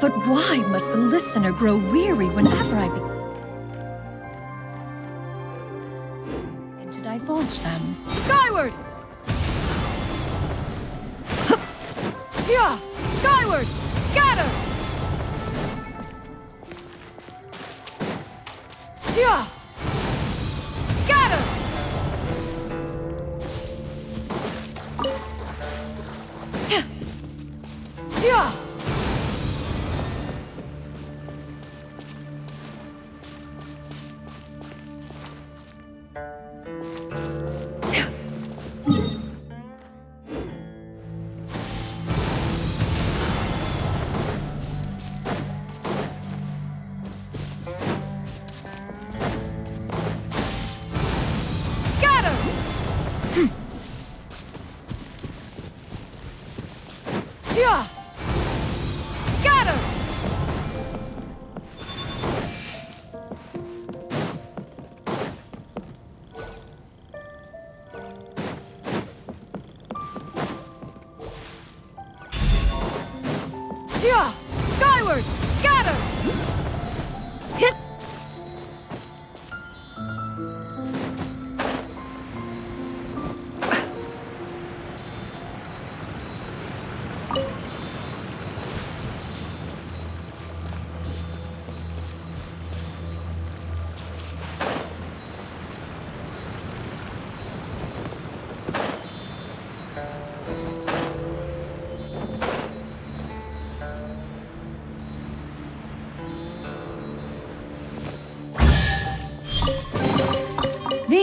But why must the listener grow weary whenever I begin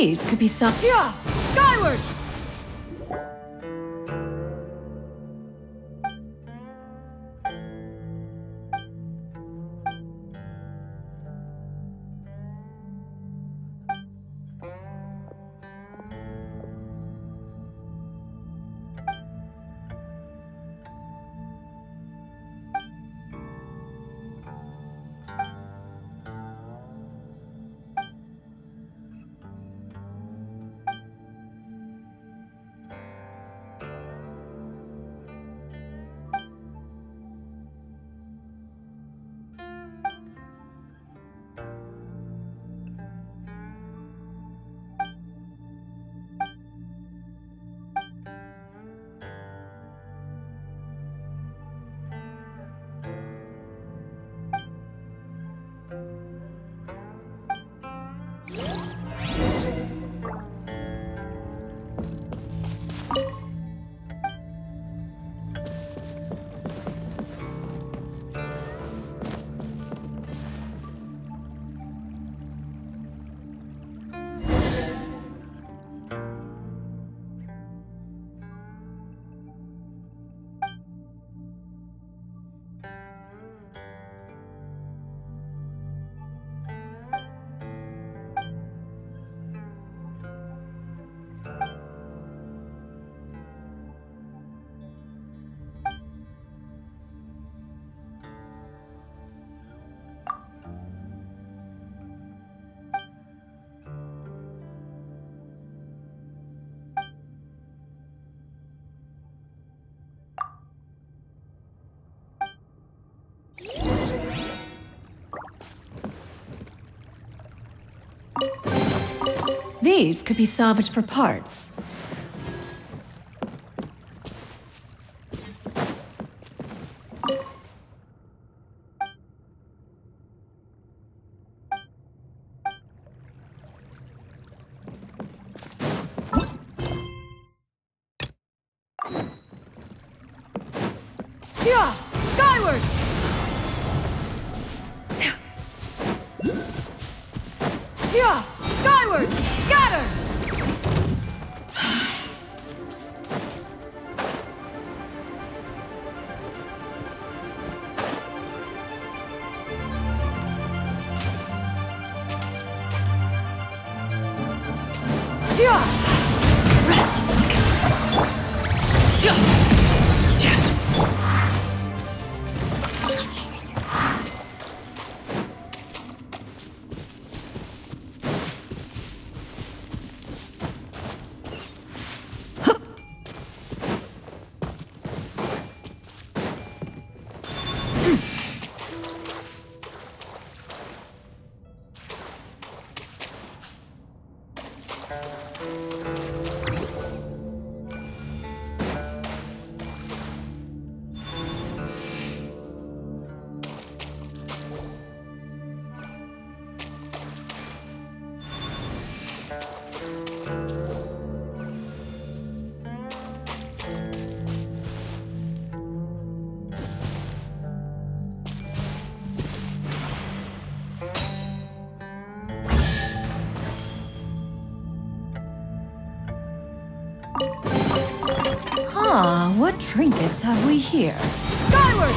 These could be some. Yeah! These could be salvaged for parts. Yeah! Skyward! Yeah! Skyward! Scatter! Trinkets have we here? Skyward!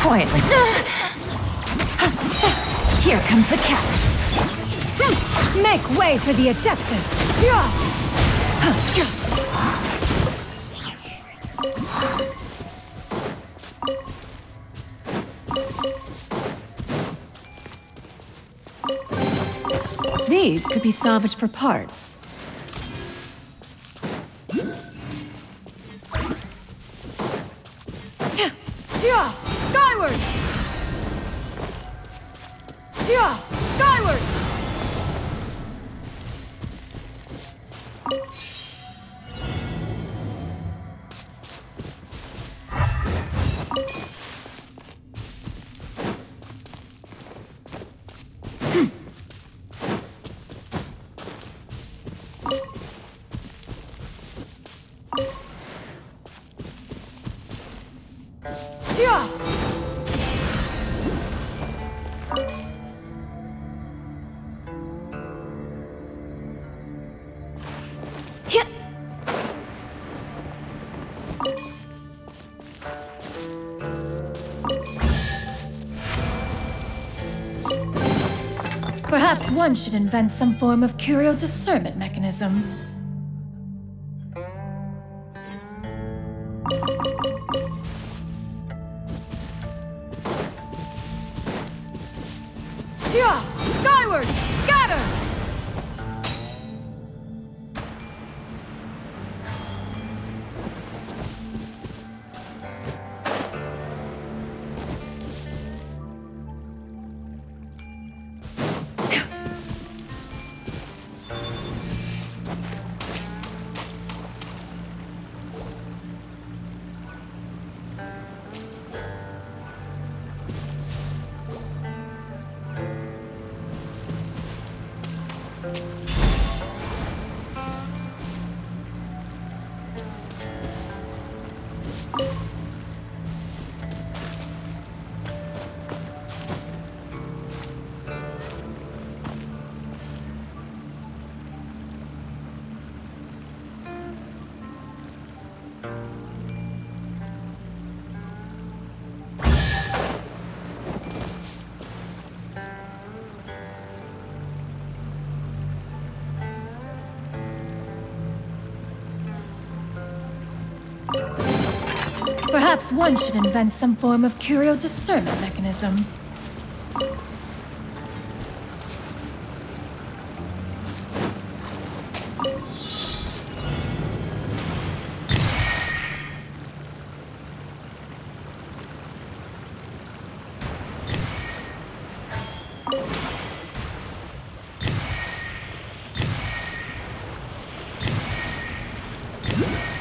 Quietly. Here comes the catch. Make way for the Adeptus! These could be salvaged for parts. Skyward! Yeah! Skyward! Perhaps one should invent some form of curio discernment mechanism. Yeah! Skyward! Scatter! Perhaps one should invent some form of curio discernment mechanism. Ah,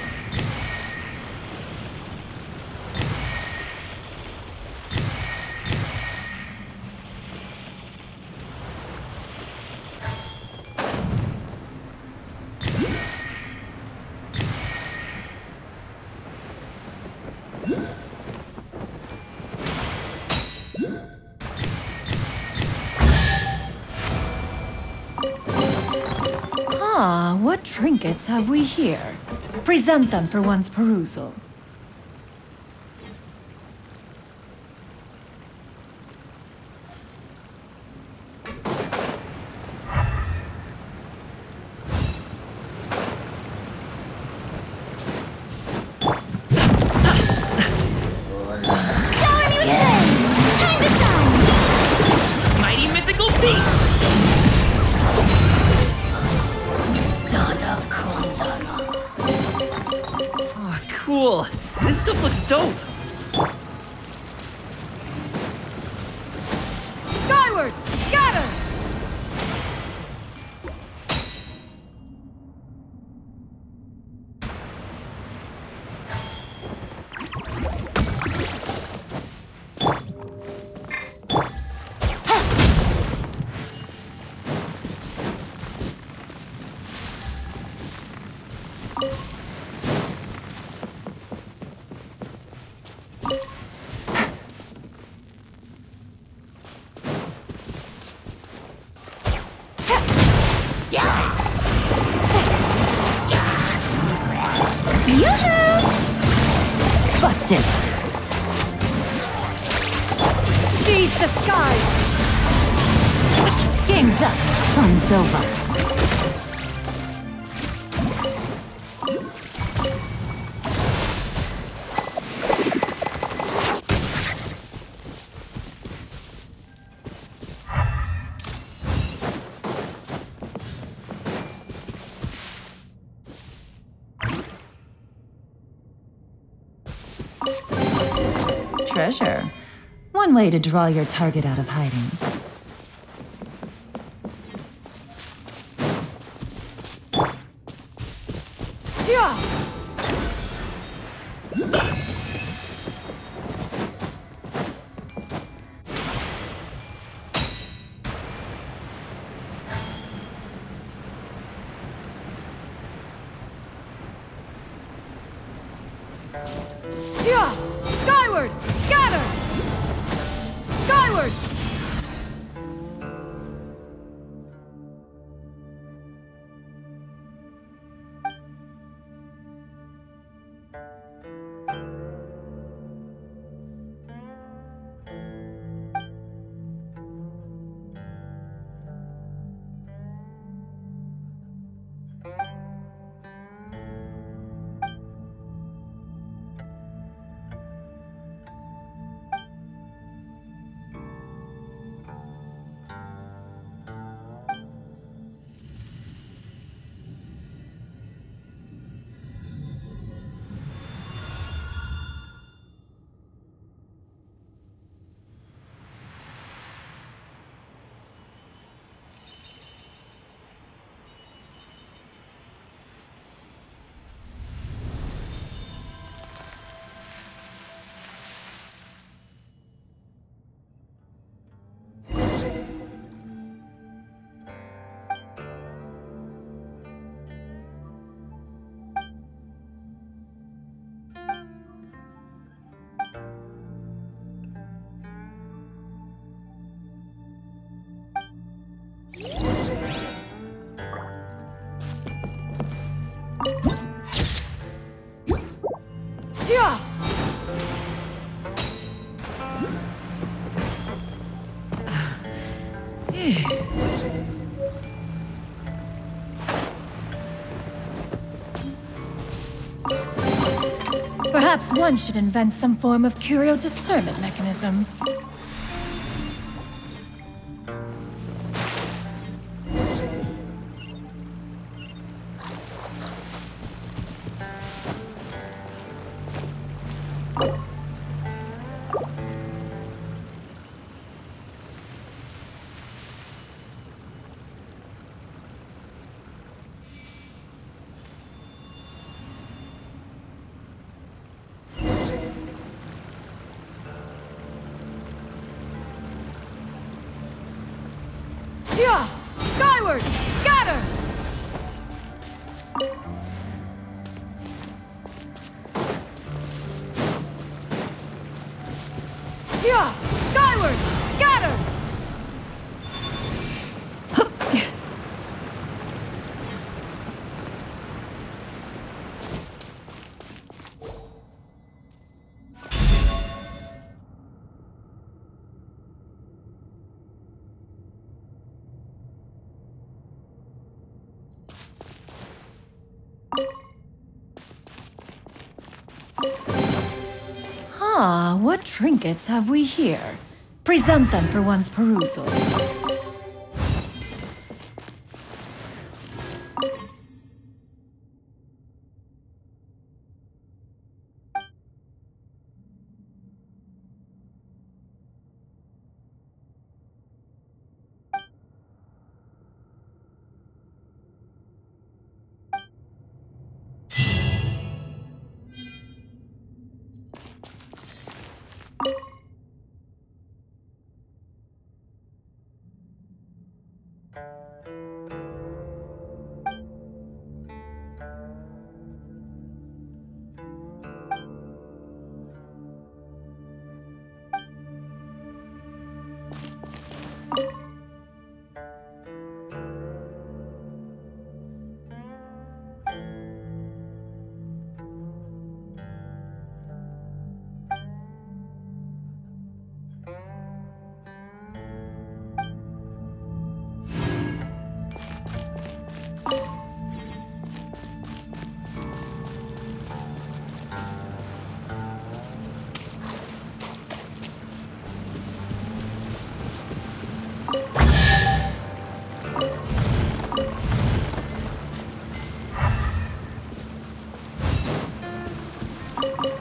what trinkets have we here? Present them for one's perusal. Cool. This stuff looks dope. Treasure. One way to draw your target out of hiding. Perhaps one should invent some form of curio discernment mechanism. Ah, what trinkets have we here? Present them for one's perusal.